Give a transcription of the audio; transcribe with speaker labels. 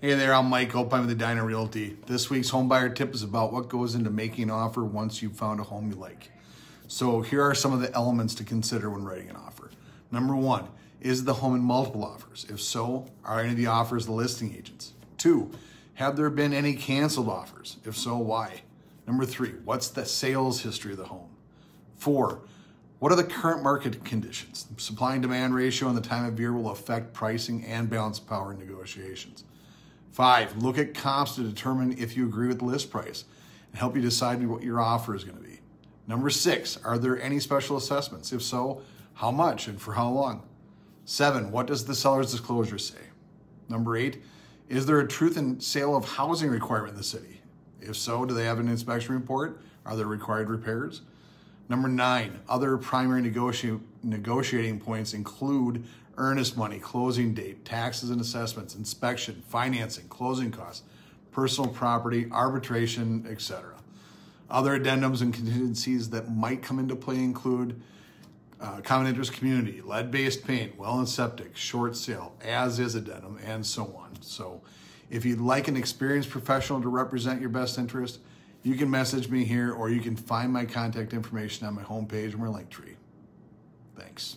Speaker 1: Hey there, I'm Mike Opheim with Edina Realty. This week's home buyer tip is about what goes into making an offer once you've found a home you like. So here are some of the elements to consider when writing an offer. Number one, is the home in multiple offers? If so, are any of the offers the listing agents? Two, have there been any canceled offers? If so, why? Number three, what's the sales history of the home? Four, what are the current market conditions? Supply and demand ratio and the time of year will affect pricing and balance power negotiations. Five, look at comps to determine if you agree with the list price and help you decide what your offer is going to be. Number six, are there any special assessments? If so, how much and for how long? Seven, what does the seller's disclosure say? Number eight, is there a truth in sale of housing requirement in the city? If so, do they have an inspection report? Are there required repairs? Number nine, other primary negoti- negotiating points include earnest money, closing date, taxes and assessments, inspection, financing, closing costs, personal property, arbitration, etc. Other addendums and contingencies that might come into play include uh, common interest community, lead-based paint, well and septic, short sale, as is addendum, and so on. So if you'd like an experienced professional to represent your best interest, you can message me here or you can find my contact information on my homepage or my Linktree. Thanks.